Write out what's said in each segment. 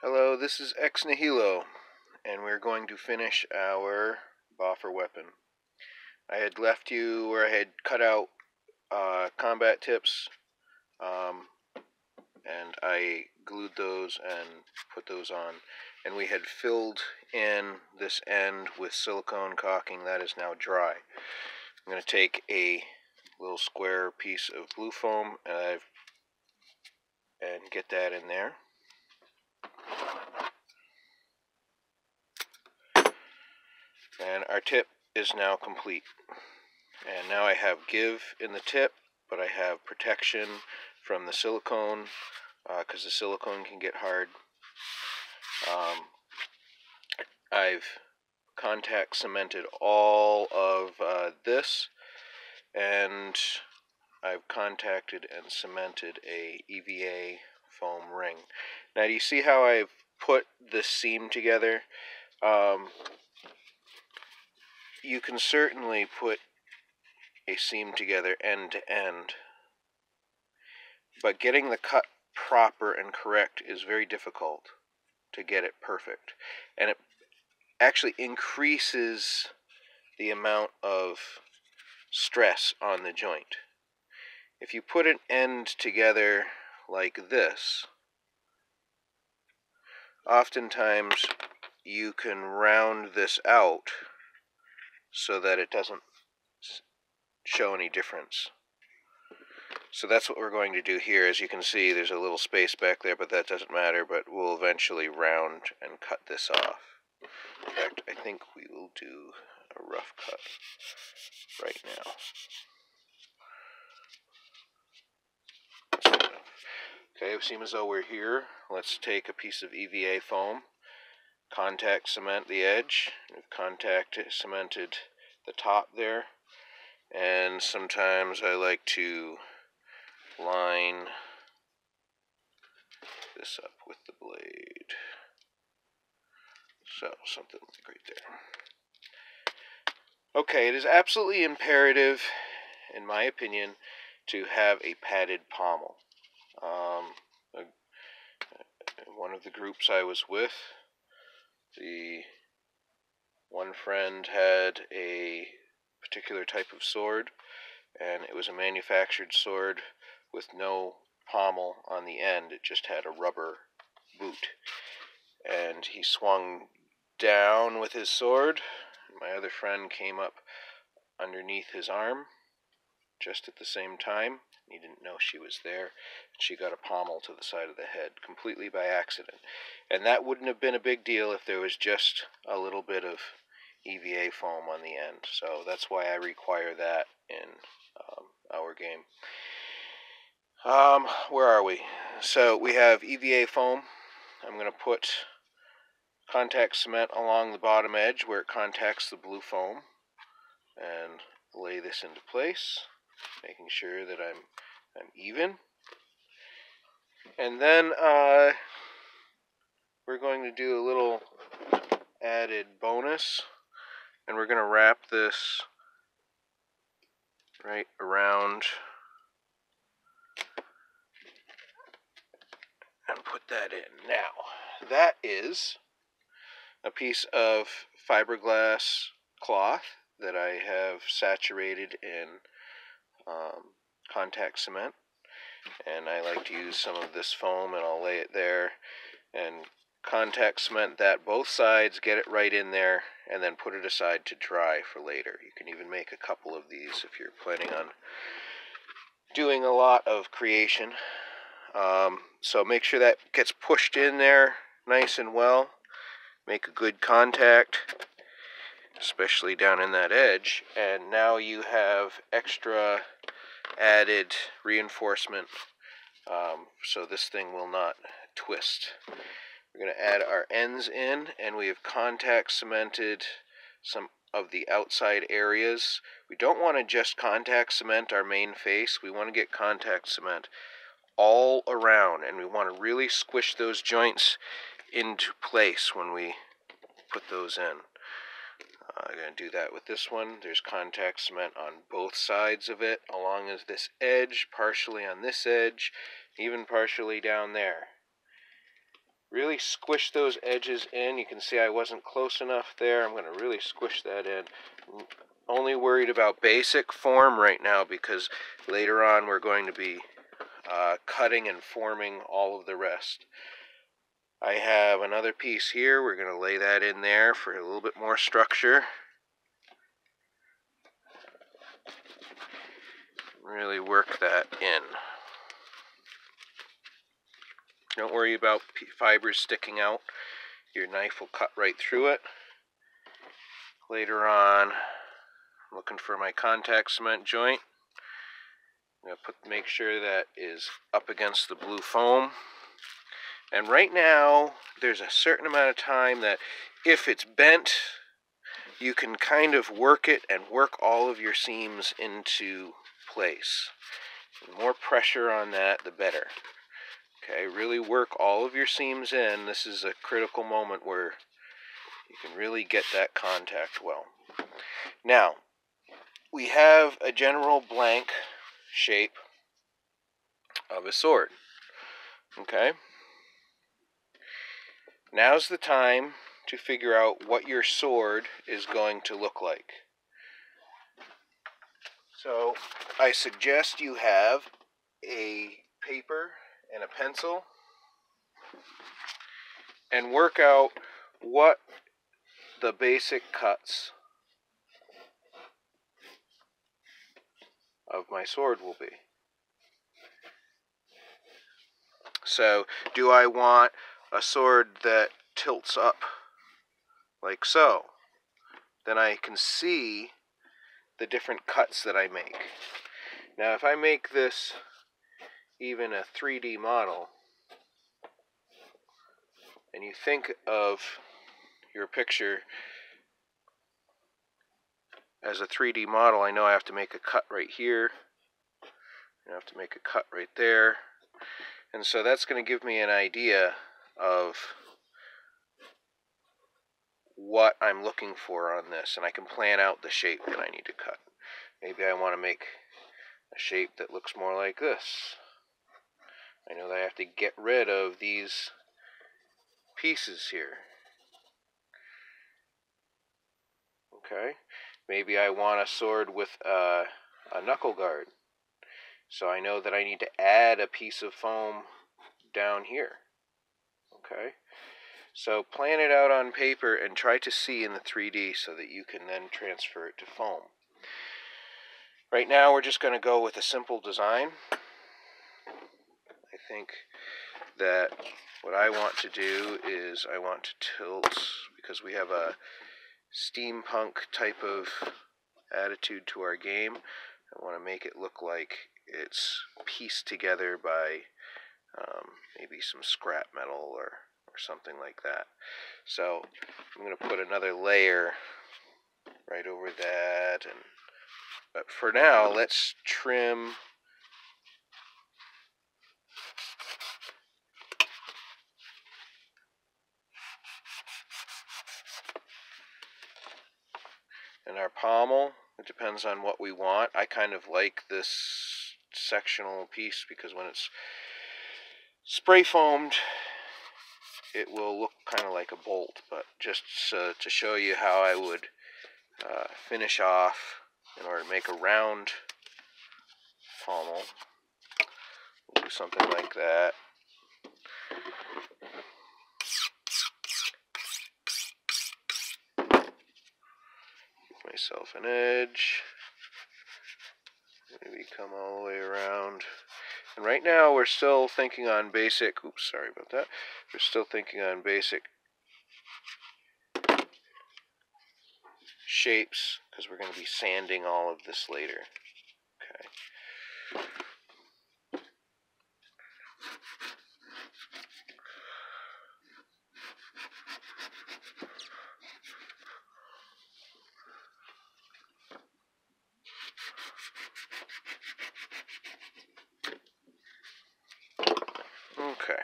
Hello, this is Ex Nihilo, and we're going to finish our Boffer weapon. I had left you where I had cut out uh, combat tips, um, and I glued those and put those on. And we had filled in this end with silicone caulking that is now dry. I'm going to take a little square piece of blue foam and I've and get that in there. And our tip is now complete. And now I have give in the tip, but I have protection from the silicone because uh, the silicone can get hard. Um, I've contact cemented all of uh, this and I've contacted and cemented a EVA foam ring. Now do you see how I've put the seam together? Um, you can certainly put a seam together end to end, but getting the cut proper and correct is very difficult to get it perfect. And it actually increases the amount of stress on the joint. If you put an end together like this, oftentimes you can round this out so that it doesn't show any difference. So that's what we're going to do here. As you can see, there's a little space back there, but that doesn't matter. But we'll eventually round and cut this off. In fact, I think we will do a rough cut right now. Okay, it seems as though we're here. Let's take a piece of EVA foam, contact cement the edge. We've contact cemented the top there. And sometimes I like to line this up with the blade. So, something like right there. Okay, it is absolutely imperative, in my opinion, to have a padded pommel. Um, a, one of the groups I was with, the one friend had a particular type of sword, and it was a manufactured sword with no pommel on the end. It just had a rubber boot. And he swung down with his sword. My other friend came up underneath his arm just at the same time. He didn't know she was there. She got a pommel to the side of the head completely by accident. And that wouldn't have been a big deal if there was just a little bit of EVA foam on the end. So that's why I require that in um, our game. Um, where are we? So we have EVA foam. I'm going to put contact cement along the bottom edge where it contacts the blue foam and lay this into place, making sure that I'm I'm even. And then uh, we're going to do a little added bonus and we're going to wrap this right around and put that in. Now, that is a piece of fiberglass cloth that I have saturated in um, contact cement. And I like to use some of this foam and I'll lay it there and contact cement that both sides, get it right in there, and then put it aside to dry for later. You can even make a couple of these if you're planning on doing a lot of creation. Um, so make sure that gets pushed in there nice and well. Make a good contact, especially down in that edge. And now you have extra added reinforcement um, so this thing will not twist. We're going to add our ends in, and we have contact cemented some of the outside areas. We don't want to just contact cement our main face. We want to get contact cement all around, and we want to really squish those joints into place when we put those in. I'm going to do that with this one. There's contact cement on both sides of it, along as this edge, partially on this edge, even partially down there. really squish those edges in. You can see I wasn't close enough there. I'm going to really squish that in. Only worried about basic form right now because later on we're going to be uh, cutting and forming all of the rest. I have another piece here. We're going to lay that in there for a little bit more structure. Really work that in. Don't worry about fibers sticking out. Your knife will cut right through it. Later on, I'm looking for my contact cement joint. I'm going to put, make sure that is up against the blue foam. And right now, there's a certain amount of time that if it's bent, you can kind of work it and work all of your seams into place. The more pressure on that, the better. Okay, really work all of your seams in. This is a critical moment where you can really get that contact well. Now, we have a general blank shape of a sword. Okay? Now's the time to figure out what your sword is going to look like. So, I suggest you have a paper and a pencil and work out what the basic cuts of my sword will be. So, do I want a sword that tilts up like so? Then I can see the different cuts that I make. Now, if I make this even a 3D model, and you think of your picture as a 3D model, I know I have to make a cut right here. I have to make a cut right there. And so that's going to give me an idea of what I'm looking for on this. And I can plan out the shape that I need to cut. Maybe I want to make a shape that looks more like this. I know that I have to get rid of these pieces here. Okay, maybe I want a sword with a, a knuckle guard. So I know that I need to add a piece of foam down here. Okay, so plan it out on paper and try to see in the 3D so that you can then transfer it to foam. Right now we're just going to go with a simple design I think that what I want to do is I want to tilt because we have a steampunk type of attitude to our game. I want to make it look like it's pieced together by um, maybe some scrap metal or, or something like that. So I'm going to put another layer right over that. and But for now, let's trim And our pommel, it depends on what we want. I kind of like this sectional piece because when it's spray foamed, it will look kind of like a bolt. But just uh, to show you how I would uh, finish off in order to make a round pommel, we'll do something like that. Give myself an edge. Maybe come all the way around. And right now we're still thinking on basic, oops, sorry about that. We're still thinking on basic shapes because we're going to be sanding all of this later. Okay.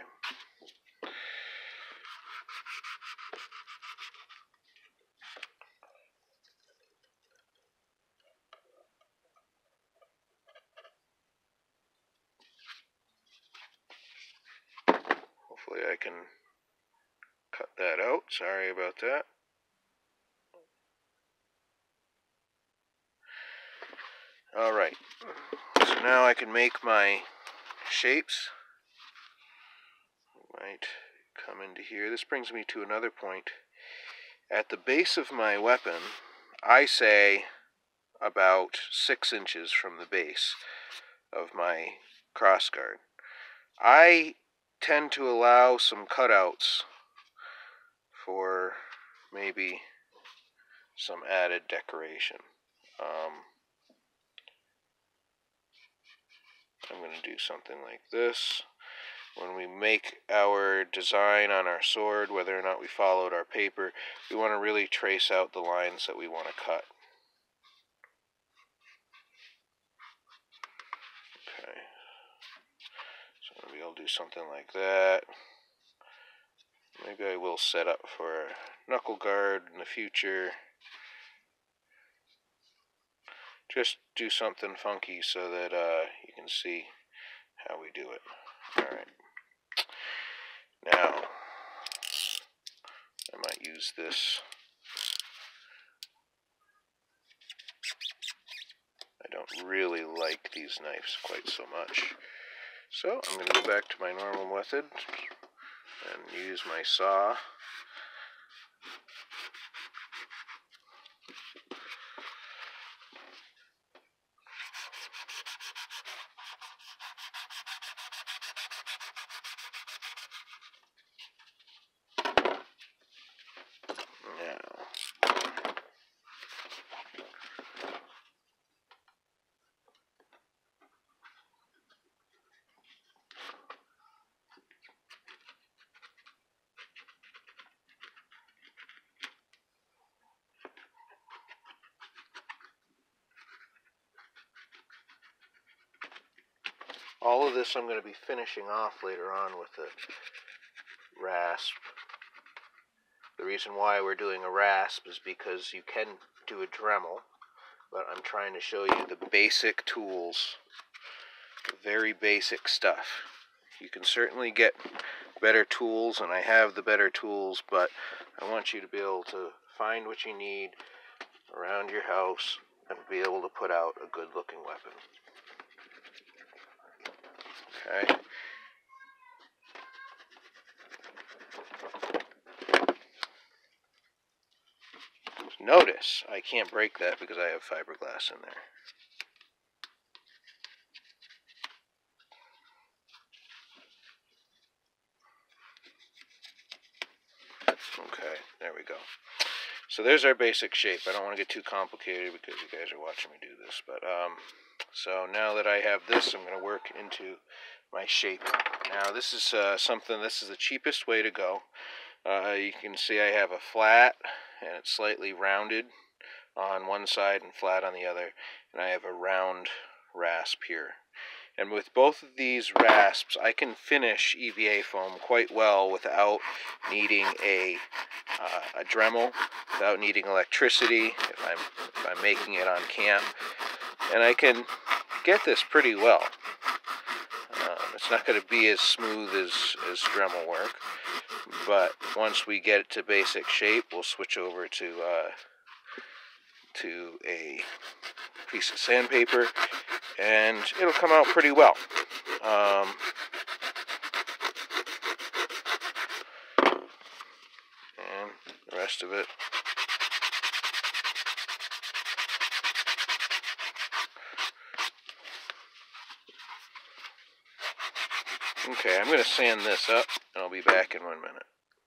Hopefully I can cut that out. Sorry about that. Alright, so now I can make my shapes. Right, come into here. This brings me to another point. At the base of my weapon, I say about six inches from the base of my crossguard. I tend to allow some cutouts for maybe some added decoration. Um, I'm going to do something like this. When we make our design on our sword, whether or not we followed our paper, we want to really trace out the lines that we want to cut. Okay. So maybe I'll do something like that. Maybe I will set up for a knuckle guard in the future. Just do something funky so that uh, you can see how we do it. Alright. Now, I might use this. I don't really like these knives quite so much. So I'm going to go back to my normal method and use my saw. All of this I'm going to be finishing off later on with a rasp. The reason why we're doing a rasp is because you can do a Dremel, but I'm trying to show you the basic tools, very basic stuff. You can certainly get better tools, and I have the better tools, but I want you to be able to find what you need around your house and be able to put out a good looking weapon. Notice I can't break that because I have fiberglass in there. Okay, there we go. So there's our basic shape. I don't want to get too complicated because you guys are watching me do this. But um, so now that I have this, I'm going to work into my shape. Now this is uh, something, this is the cheapest way to go. Uh, you can see I have a flat and it's slightly rounded on one side and flat on the other. And I have a round rasp here. And with both of these rasps, I can finish EVA foam quite well without needing a, uh, a Dremel, without needing electricity, if I'm, if I'm making it on camp. And I can get this pretty well. It's not going to be as smooth as, as Dremel work, but once we get it to basic shape, we'll switch over to uh, to a piece of sandpaper, and it'll come out pretty well. Um, and the rest of it Okay, I'm going to sand this up, and I'll be back in one minute.